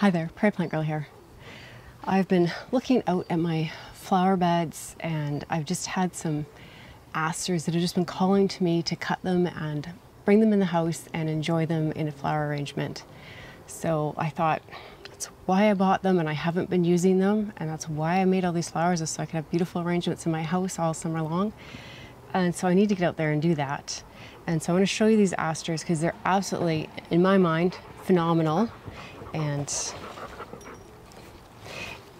Hi there, Prairie Plant Girl here. I've been looking out at my flower beds and I've just had some asters that have just been calling to me to cut them and bring them in the house and enjoy them in a flower arrangement. So I thought that's why I bought them and I haven't been using them and that's why I made all these flowers is so I could have beautiful arrangements in my house all summer long. And so I need to get out there and do that. And so I want to show you these asters because they're absolutely, in my mind, phenomenal. And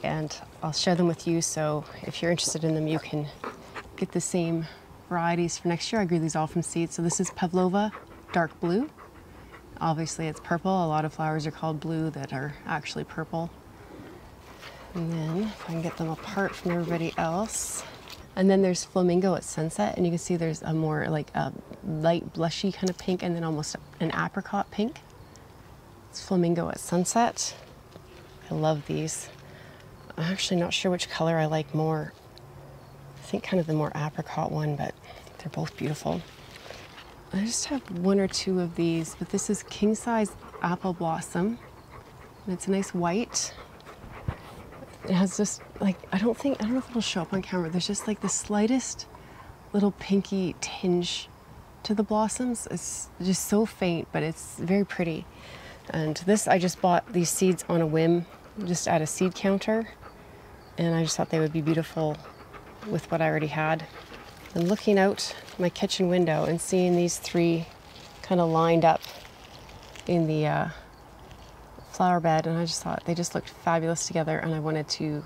and I'll share them with you. So if you're interested in them, you can get the same varieties for next year. I grew these all from seed. So this is Pavlova dark blue. Obviously it's purple. A lot of flowers are called blue that are actually purple. And then if I can get them apart from everybody else. And then there's flamingo at sunset, and you can see there's a more like a light blushy kind of pink, and then almost an apricot pink. It's flamingo at sunset. I love these. I'm actually not sure which color I like more. I think kind of the more apricot one, but they're both beautiful. I just have one or two of these, but this is king size apple blossom. And it's a nice white. It has just like, I don't think, I don't know if it'll show up on camera. There's just like the slightest little pinky tinge to the blossoms. It's just so faint, but it's very pretty. And this, I just bought these seeds on a whim, just at a seed counter and I just thought they would be beautiful with what I already had. And looking out my kitchen window and seeing these three kind of lined up in the uh, flower bed, and I just thought they just looked fabulous together, and I wanted to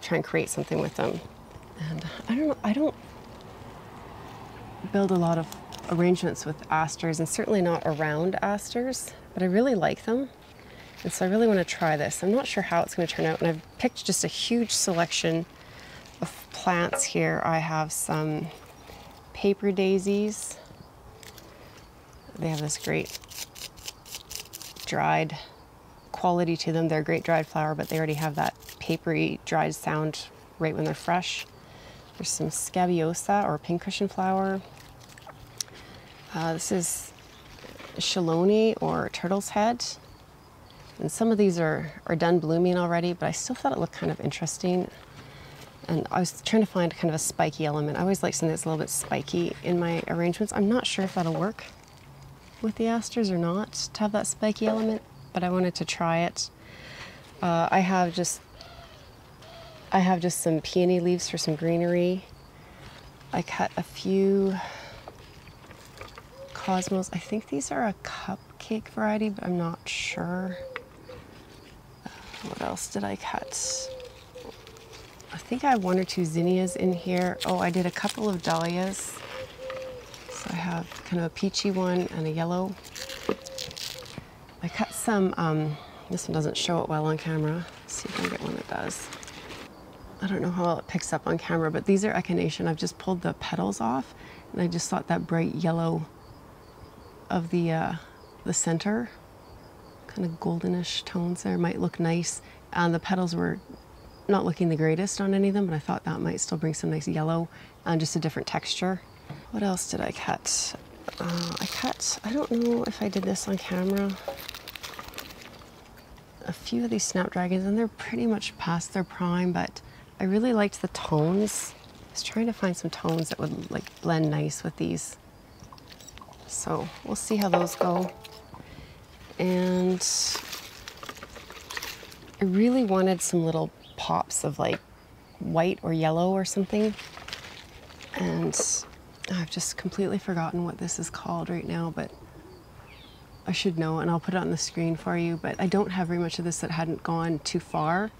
try and create something with them. And I don't know, I don't build a lot of arrangements with asters, and certainly not around asters, but I really like them. And so I really want to try this. I'm not sure how it's going to turn out. And I've picked just a huge selection of plants here. I have some paper daisies. They have this great dried quality to them. They're a great dried flower, but they already have that papery dried sound right when they're fresh. There's some scabiosa or pincushion flower. Uh, this is chelone or turtle's head. And some of these are, are done blooming already, but I still thought it looked kind of interesting. And I was trying to find kind of a spiky element. I always like something that's a little bit spiky in my arrangements. I'm not sure if that'll work with the asters or not to have that spiky element, but I wanted to try it. Uh, I have just I have just some peony leaves for some greenery. I cut a few cosmos. I think these are a cupcake variety, but I'm not sure. What else did I cut? I think I have one or two zinnias in here. Oh, I did a couple of dahlias. So I have kind of a peachy one and a yellow. I cut some, um, this one doesn't show it well on camera. Let's see if I can get one that does. I don't know how well it picks up on camera, but these are echinacea. I've just pulled the petals off, and I just thought that bright yellow of the uh, the center kind of goldenish tones there might look nice. And the petals were not looking the greatest on any of them, but I thought that might still bring some nice yellow and just a different texture. What else did I cut? Uh, I cut, I don't know if I did this on camera, a few of these snapdragons and they're pretty much past their prime, but I really liked the tones. I was trying to find some tones that would like blend nice with these. So we'll see how those go and I really wanted some little pops of like white or yellow or something. And I've just completely forgotten what this is called right now, but I should know and I'll put it on the screen for you. But I don't have very much of this that hadn't gone too far.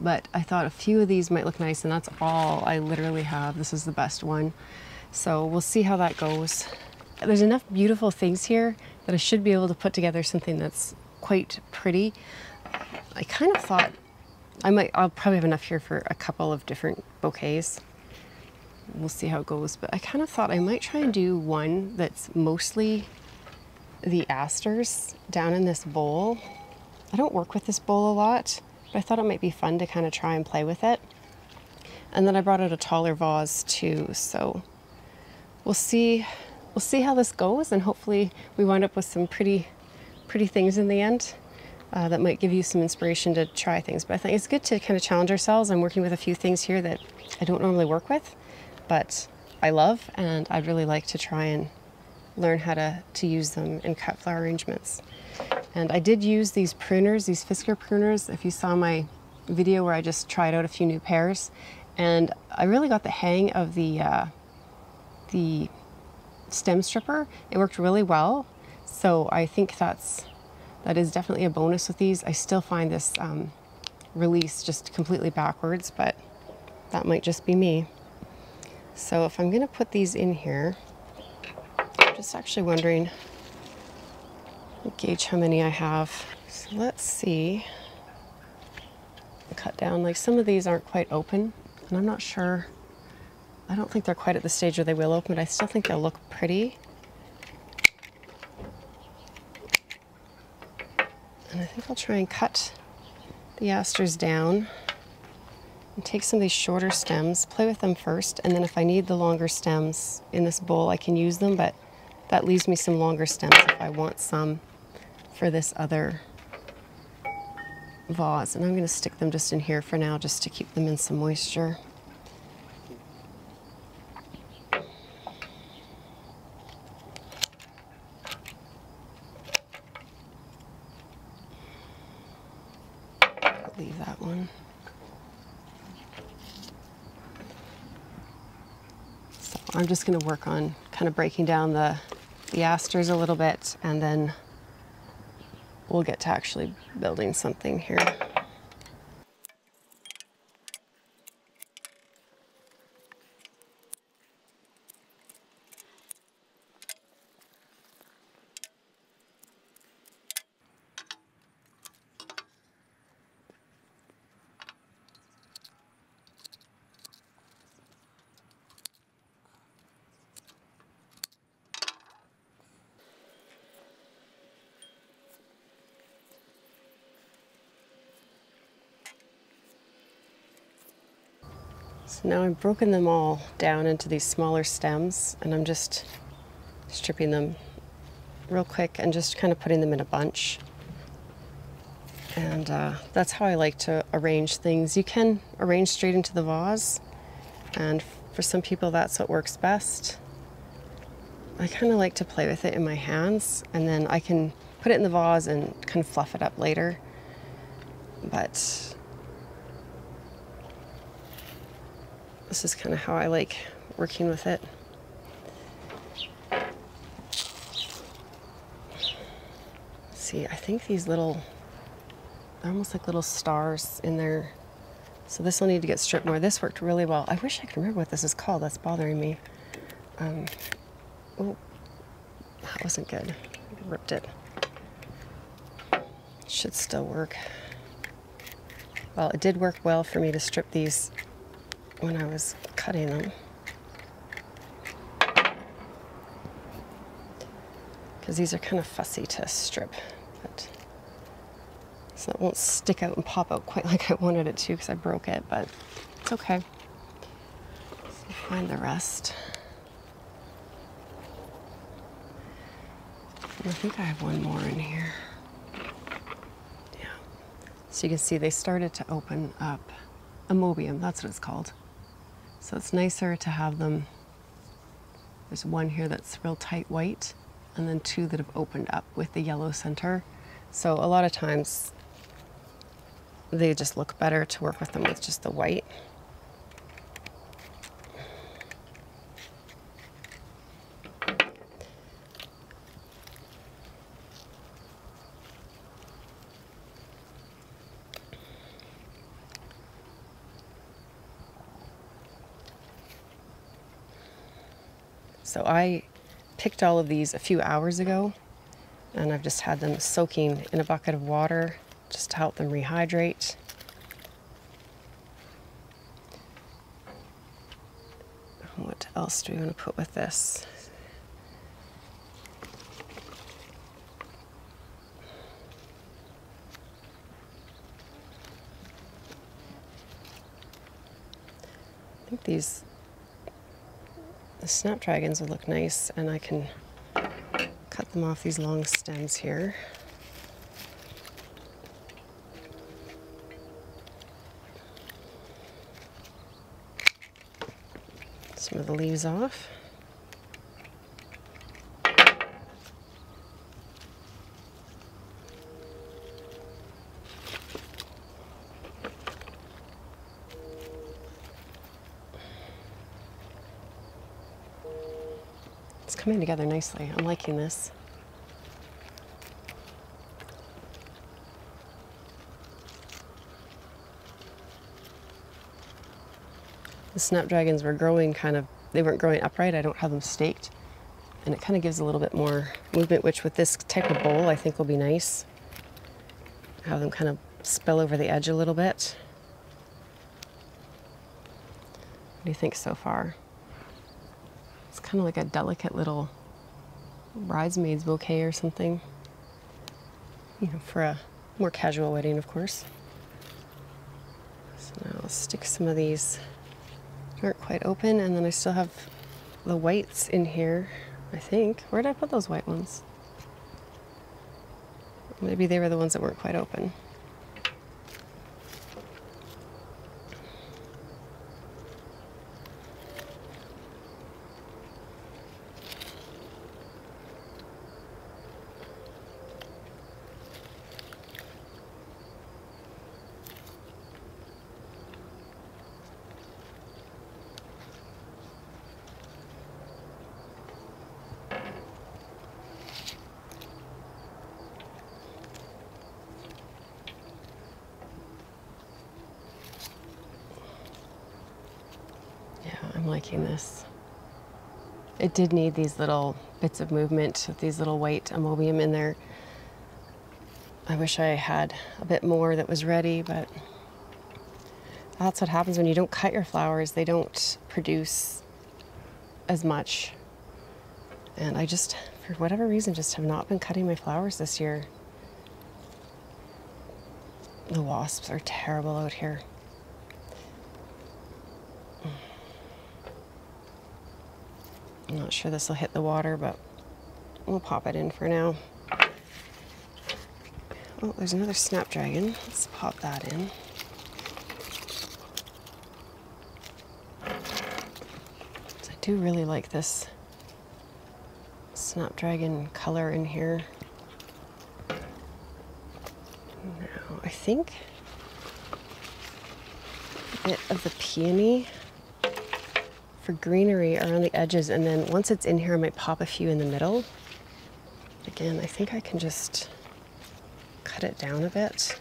But I thought a few of these might look nice and that's all I literally have. This is the best one. So we'll see how that goes. There's enough beautiful things here that I should be able to put together something that's quite pretty. I kind of thought I might, I'll probably have enough here for a couple of different bouquets. We'll see how it goes, but I kind of thought I might try and do one that's mostly the asters down in this bowl. I don't work with this bowl a lot, but I thought it might be fun to kind of try and play with it. And then I brought out a taller vase too, so we'll see we'll see how this goes and hopefully we wind up with some pretty, pretty things in the end. uh, that might give you some inspiration to try things. But I think it's good to kind of challenge ourselves. I'm working with a few things here that I don't normally work with, but I love, and I'd really like to try and learn how to, to use them in cut flower arrangements. And I did use these pruners, these Fiskars pruners, if you saw my video where I just tried out a few new pairs. And I really got the hang of the, uh, the stem stripper. It worked really well. So I think that's, that is definitely a bonus with these. I still find this um, release just completely backwards, but that might just be me. So if I'm gonna put these in here, I'm just actually wondering, gauge how many I have. So let's see. Cut down, like some of these aren't quite open, and I'm not sure. I don't think they're quite at the stage where they will open, but I still think they'll look pretty. And I think I'll try and cut the asters down and take some of these shorter stems, play with them first, and then if I need the longer stems in this bowl, I can use them, but that leaves me some longer stems if I want some for this other vase. And I'm gonna stick them just in here for now, just to keep them in some moisture. leave that one. So I'm just going to work on kind of breaking down the, the asters a little bit and then we'll get to actually building something here. Now I've broken them all down into these smaller stems and I'm just stripping them real quick and just kind of putting them in a bunch. And uh, that's how I like to arrange things. You can arrange straight into the vase and for some people that's what works best. I kind of like to play with it in my hands and then I can put it in the vase and kind of fluff it up later. But this is kind of how I like working with it. See, I think these little, they're almost like little stars in there. So this will need to get stripped more. This worked really well. I wish I could remember what this is called. That's bothering me. Um, oh, that wasn't good. I ripped it. Should still work. Well, it did work well for me to strip these when I was cutting them. Because these are kind of fussy to strip, but so it won't stick out and pop out quite like I wanted it to because I broke it, but it's okay. So find the rest. I think I have one more in here. Yeah. So you can see they started to open up. Ammobium, that's what it's called. So it's nicer to have them, there's one here that's real tight white, and then two that have opened up with the yellow center. So a lot of times they just look better to work with them with just the white. So I picked all of these a few hours ago and I've just had them soaking in a bucket of water just to help them rehydrate. What else do we want to put with this? I think these the snapdragons would look nice and I can cut them off these long stems here. Some of the leaves off. Coming together nicely. I'm liking this. The snapdragons were growing kind of, they weren't growing upright. I don't have them staked. And it kind of gives a little bit more movement, which with this type of bowl, I think will be nice. Have them kind of spill over the edge a little bit. What do you think so far? Kind of like a delicate little bridesmaid's bouquet or something. You know, for a more casual wedding, of course. So now I'll stick some of these aren't quite open and then I still have the whites in here, I think. Where did I put those white ones? Maybe they were the ones that weren't quite open. Yeah, I'm liking this. It did need these little bits of movement these little white ammobium in there. I wish I had a bit more that was ready, but that's what happens when you don't cut your flowers. They don't produce as much. And I just, for whatever reason, just have not been cutting my flowers this year. The wasps are terrible out here. I'm not sure this will hit the water, but we'll pop it in for now. Oh, there's another snapdragon. Let's pop that in. I do really like this snapdragon color in here. Now, I think a bit of the peony for greenery around the edges and then once it's in here I might pop a few in the middle. Again, I think I can just cut it down a bit.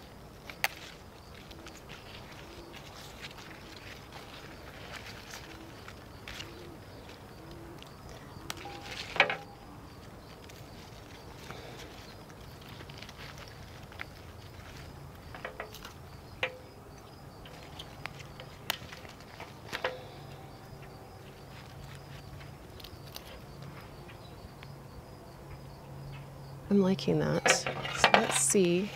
Liking that. So let's see.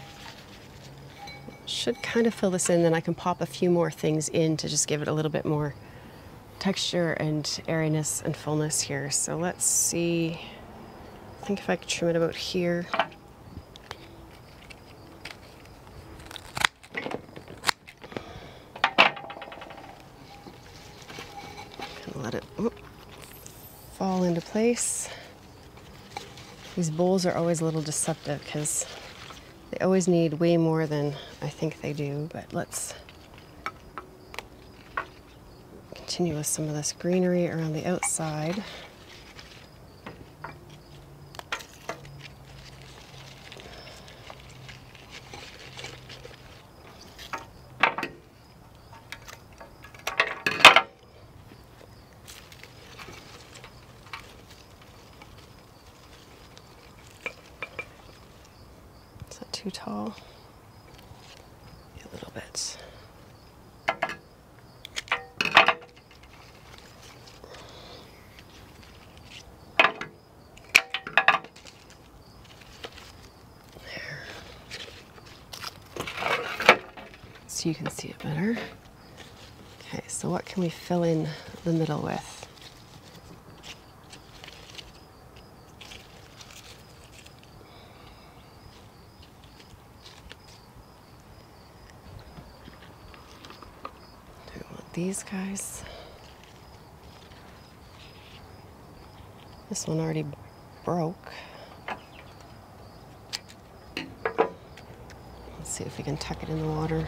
Should kind of fill this in, then I can pop a few more things in to just give it a little bit more texture and airiness and fullness here. So let's see. I think if I could trim it about here. Let it fall into place. These bowls are always a little deceptive because they always need way more than I think they do, but let's continue with some of this greenery around the outside. Is that too tall? A little bit. There. So you can see it better. Okay, so what can we fill in the middle with? Do we want these guys? This one already broke. Let's see if we can tuck it in the water.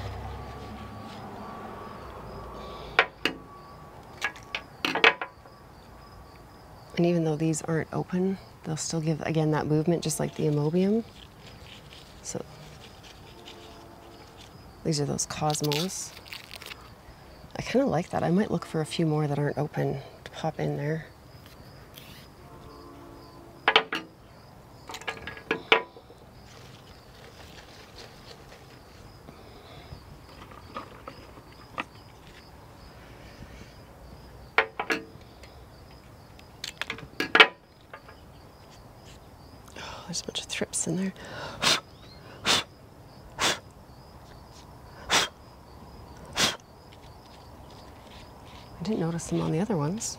And even though these aren't open, they'll still give, again, that movement just like the Ammobium. So these are those cosmos. I kind of like that. I might look for a few more that aren't open to pop in there. Oh, there's a bunch of thrips in there. I didn't notice them on the other ones.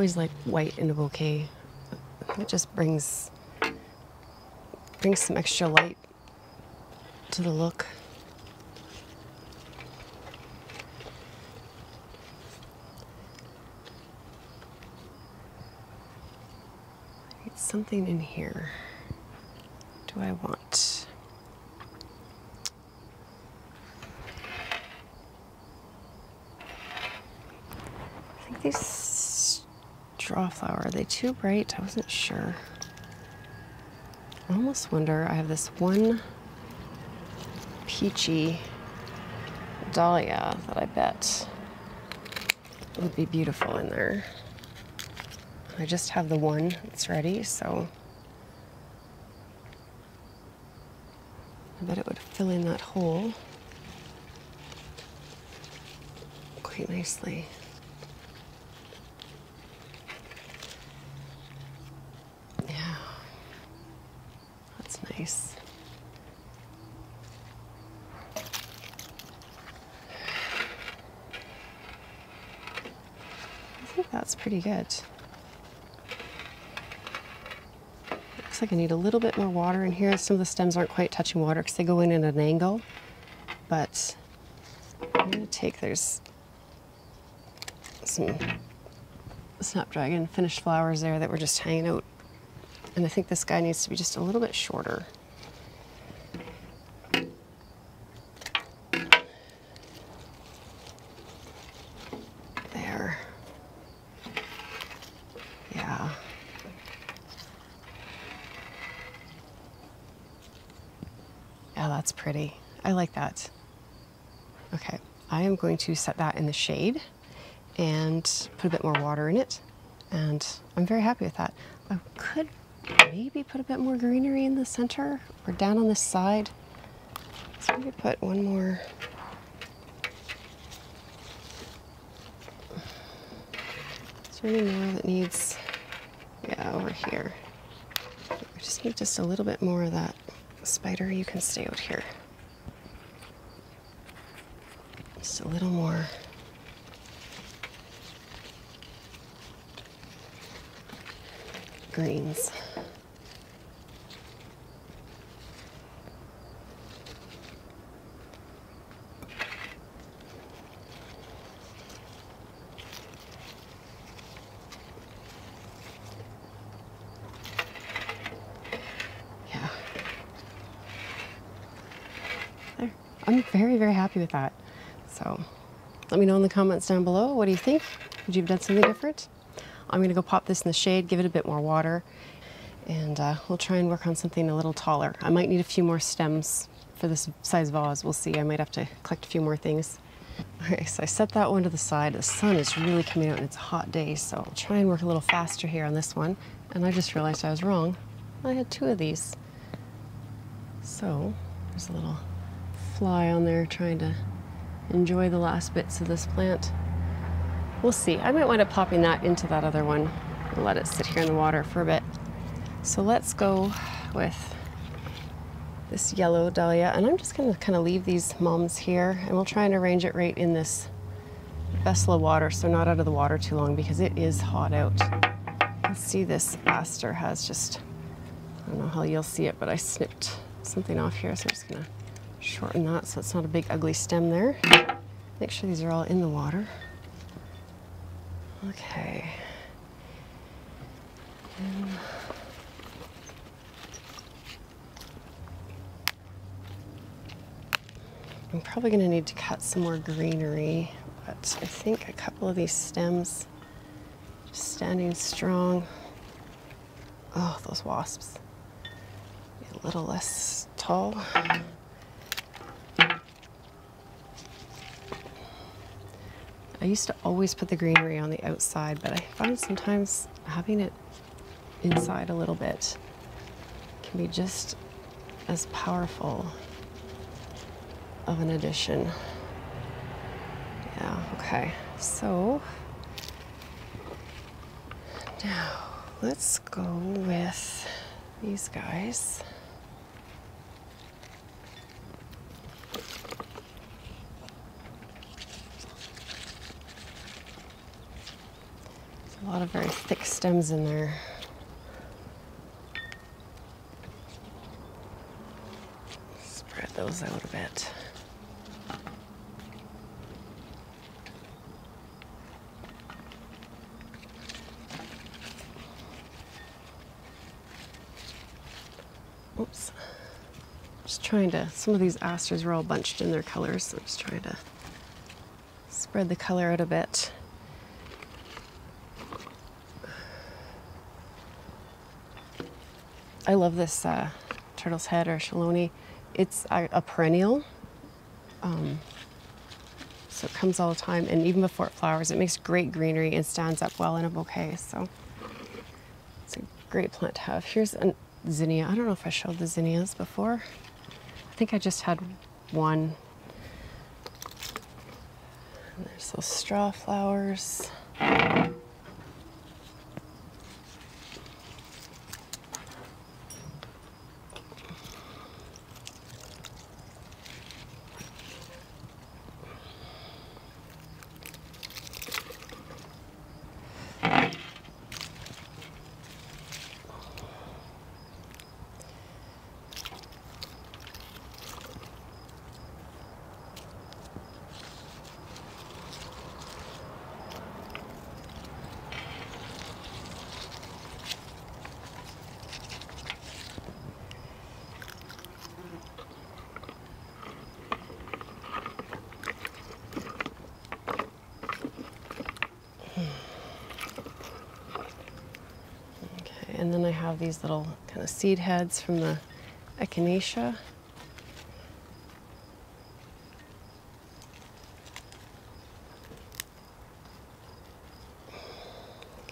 Always like white in a bouquet. It just brings brings some extra light to the look. Something in here. Do I want? I think these straw flower, are they too bright? I wasn't sure. I almost wonder, I have this one peachy dahlia that I bet would be beautiful in there. I just have the one that's ready, so I bet it would fill in that hole quite nicely. Yeah, that's nice. I think that's pretty good. Looks like I need a little bit more water in here. Some of the stems aren't quite touching water because they go in at an angle. But I'm going to take, there's some snapdragon finished flowers there that were just hanging out. And I think this guy needs to be just a little bit shorter. There. Yeah. Yeah, that's pretty. I like that. Okay, I am going to set that in the shade and put a bit more water in it. And I'm very happy with that. I could maybe put a bit more greenery in the center or down on this side. So maybe put one more. Is there any more that needs, yeah, over here. We just need just a little bit more of that. Spider, you can stay out here. Just a little more. Greens. I'm very, very happy with that. So let me know in the comments down below. What do you think? Would you have done something different? I'm gonna go pop this in the shade, give it a bit more water, and uh, we'll try and work on something a little taller. I might need a few more stems for this size vase. We'll see. I might have to collect a few more things. Okay, so I set that one to the side. The sun is really coming out and it's a hot day, so I'll try and work a little faster here on this one. And I just realized I was wrong. I had two of these. So there's a little fly on there trying to enjoy the last bits of this plant. We'll see. I might wind up popping that into that other one and let it sit here in the water for a bit. So let's go with this yellow dahlia. And I'm just gonna kind of leave these mums here and we'll try and arrange it right in this vessel of water so not out of the water too long because it is hot out. Let's see this aster has just, I don't know how you'll see it, but I snipped something off here. So I'm just gonna shorten that so it's not a big ugly stem there. Make sure these are all in the water. Okay. I'm probably going to need to cut some more greenery, but I think a couple of these stems just standing strong. Oh, those wasps. A little less tall. I used to always put the greenery on the outside, but I find sometimes having it inside a little bit can be just as powerful of an addition. Yeah, okay. So now let's go with these guys. A lot of very thick stems in there. Spread those out a bit. Oops. Just trying to, some of these asters were all bunched in their colors, so I'm just trying to spread the color out a bit. Love this uh, turtle's head or chelone. It's a, a perennial, um, so it comes all the time, and even before it flowers, it makes great greenery and stands up well in a bouquet. So it's a great plant to have. Here's a zinnia. I don't know if I showed the zinnias before. I think I just had one. And there's those straw flowers. Okay, and then I have these little kind of seed heads from the echinacea.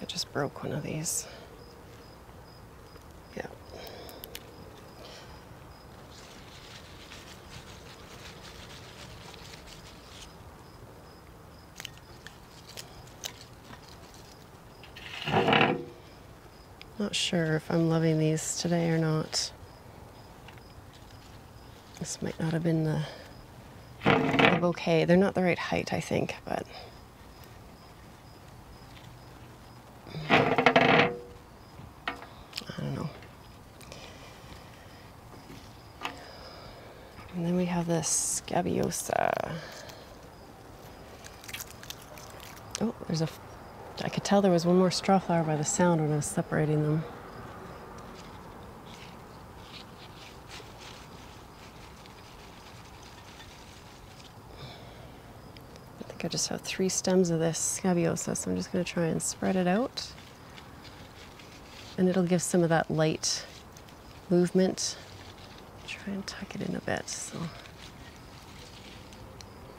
I just broke one of these. Not sure if I'm loving these today or not. This might not have been the, the bouquet. They're not the right height, I think, but. I don't know. And then we have this scabiosa. Oh, there's a. I could tell there was one more straw flower by the sound when I was separating them. I think I just have three stems of this scabiosa, so I'm just going to try and spread it out. And it'll give some of that light movement. Try and tuck it in a bit. So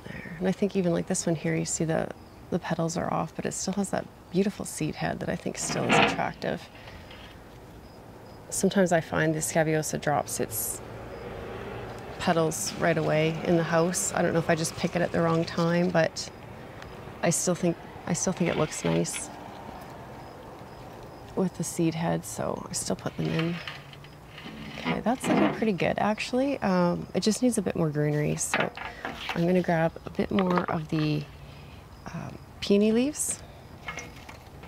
there. And I think even like this one here, you see the the petals are off, but it still has that beautiful seed head that I think still is attractive. Sometimes I find the scabiosa drops its petals right away in the house. I don't know if I just pick it at the wrong time, but I still think I still think it looks nice with the seed head, so I still put them in. Okay, that's looking pretty good actually. Um, it just needs a bit more greenery, so I'm gonna grab a bit more of the um, peony leaves,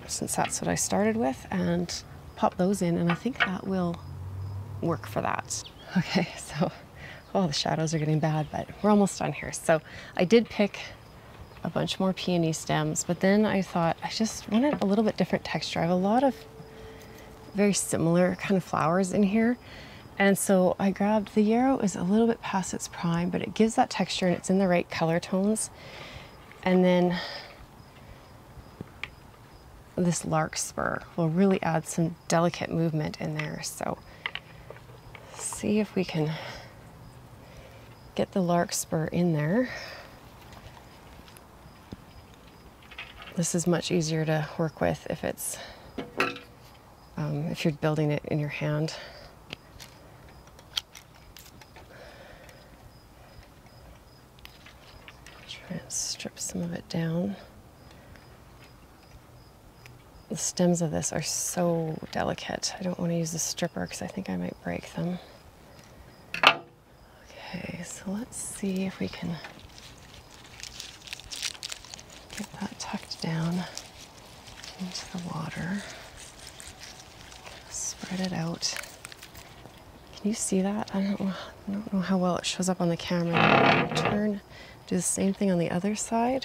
since that's what I started with, and pop those in, and I think that will work for that. Okay, so, oh, the shadows are getting bad, but we're almost done here. So I did pick a bunch more peony stems, but then I thought I just wanted a little bit different texture. I have a lot of very similar kind of flowers in here. And so I grabbed the yarrow is a little bit past its prime, but it gives that texture and it's in the right color tones. And then this larkspur will really add some delicate movement in there. So see if we can get the larkspur in there. This is much easier to work with if it's um, if you're building it in your hand. Try and strip some of it down. The stems of this are so delicate. I don't want to use the stripper because I think I might break them. Okay, so let's see if we can get that tucked down into the water. Spread it out. Can you see that? I don't know, I don't know how well it shows up on the camera. Turn, do the same thing on the other side.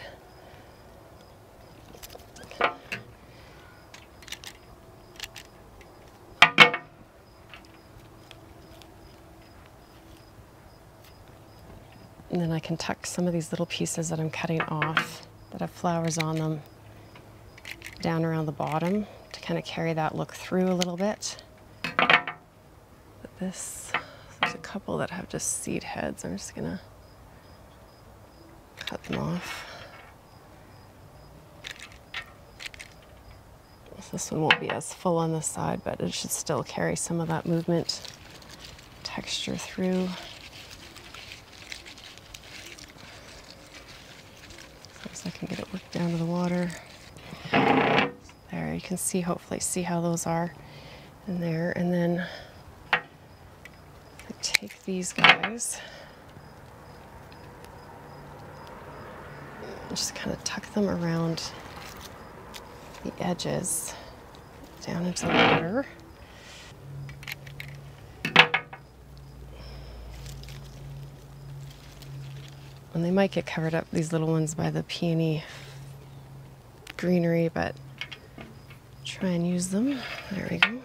And then I can tuck some of these little pieces that I'm cutting off that have flowers on them down around the bottom to kind of carry that look through a little bit. But this, there's a couple that have just seed heads. I'm just gonna them off. This one won't be as full on the side, but it should still carry some of that movement texture through. I can get it worked down to the water. There, you can see, hopefully see how those are in there. And then I take these guys, just kind of tuck them around the edges down into the water. And they might get covered up, these little ones, by the peony greenery, but try and use them. There we go.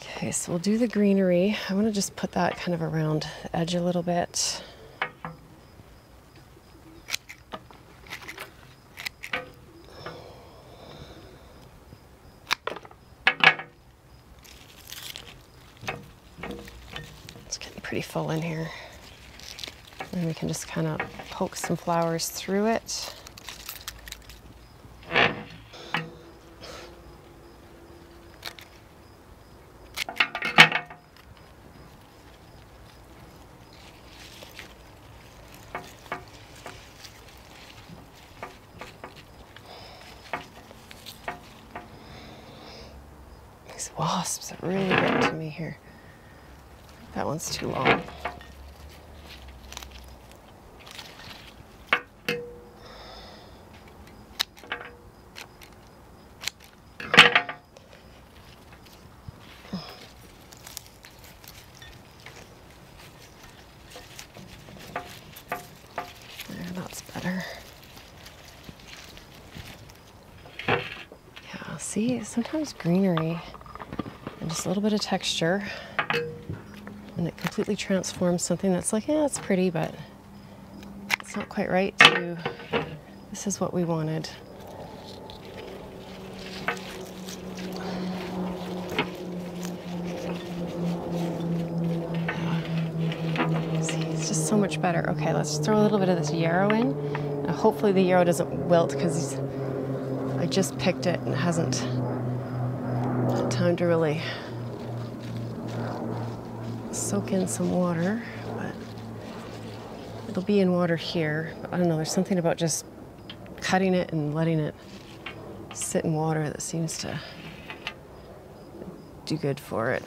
Okay, so we'll do the greenery. I want to just put that kind of around the edge a little bit. It's getting pretty in here. And we can just kind of poke some flowers through it. These wasps are really getting to me here. That one's too long. See, sometimes greenery and just a little bit of texture and it completely transforms something that's like, yeah, it's pretty, but it's not quite right to, this is what we wanted. It's just so much better. Okay, let's throw a little bit of this yarrow in. Now, hopefully the yarrow doesn't wilt because just picked it and hasn't had time to really soak in some water, but it'll be in water here. I don't know, there's something about just cutting it and letting it sit in water that seems to do good for it.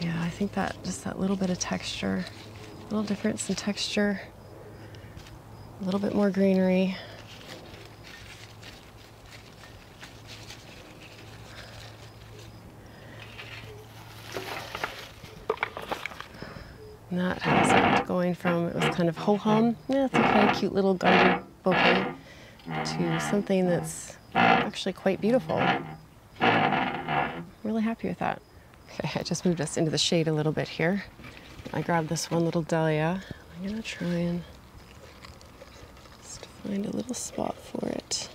Yeah, I think that just that little bit of texture, a little difference in texture, a little bit more greenery. And that has it going from it was kind of ho hum, yeah, it's okay, cute little garden bouquet, to something that's actually quite beautiful. really happy with that. Okay, I just moved us into the shade a little bit here. I grabbed this one little dahlia. I'm gonna try and just find a little spot for it.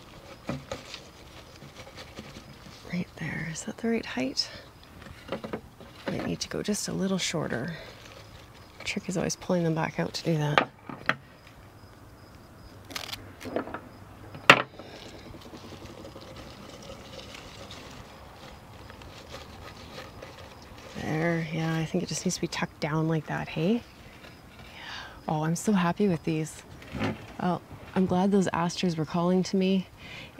Right there. Is that the right height? I need to go just a little shorter. trick is always pulling them back out to do that. There, yeah, I think it just needs to be tucked down like that, hey? Oh, I'm so happy with these. Oh, I'm glad those asters were calling to me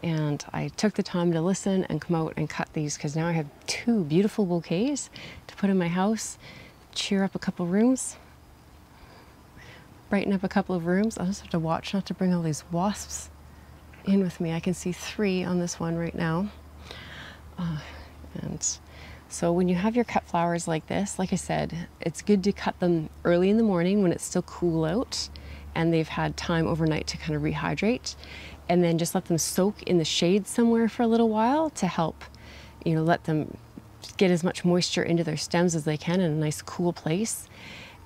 and I took the time to listen and come out and cut these because now I have two beautiful bouquets to put in my house, cheer up a couple rooms, brighten up a couple of rooms. I'll just have to watch not to bring all these wasps in with me. I can see three on this one right now. Uh, and so when you have your cut flowers like this, like I said, it's good to cut them early in the morning when it's still cool out and they've had time overnight to kind of rehydrate and then just let them soak in the shade somewhere for a little while to help, you know, let them get as much moisture into their stems as they can in a nice cool place.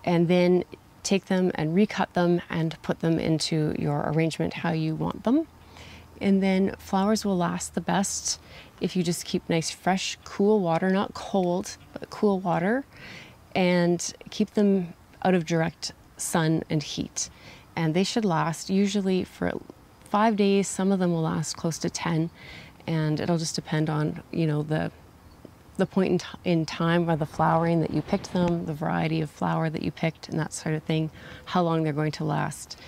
And then take them and recut them and put them into your arrangement how you want them. And then flowers will last the best if you just keep nice, fresh, cool water, not cold, but cool water, and keep them out of direct sun and heat. And they should last usually for five days. Some of them will last close to 10, and it'll just depend on, you know, the the point in, in time of the flowering that you picked them, the variety of flower that you picked, and that sort of thing, how long they're going to last.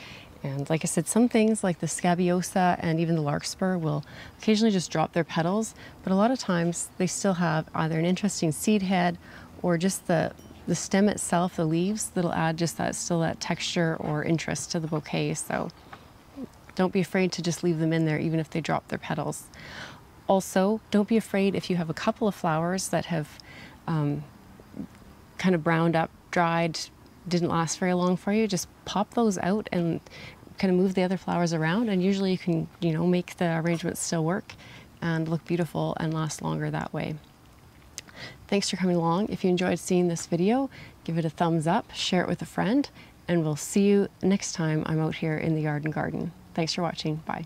And like I said, some things like the scabiosa and even the larkspur will occasionally just drop their petals, but a lot of times they still have either an interesting seed head or just the, the stem itself, the leaves, that'll add just that still that texture or interest to the bouquet. So don't be afraid to just leave them in there even if they drop their petals. Also, don't be afraid if you have a couple of flowers that have um, kind of browned up, dried, didn't last very long for you, just pop those out and kind of move the other flowers around and usually you can, you know, make the arrangements still work and look beautiful and last longer that way. Thanks for coming along. If you enjoyed seeing this video, give it a thumbs up, share it with a friend, and we'll see you next time I'm out here in the yard and garden. Thanks for watching. Bye.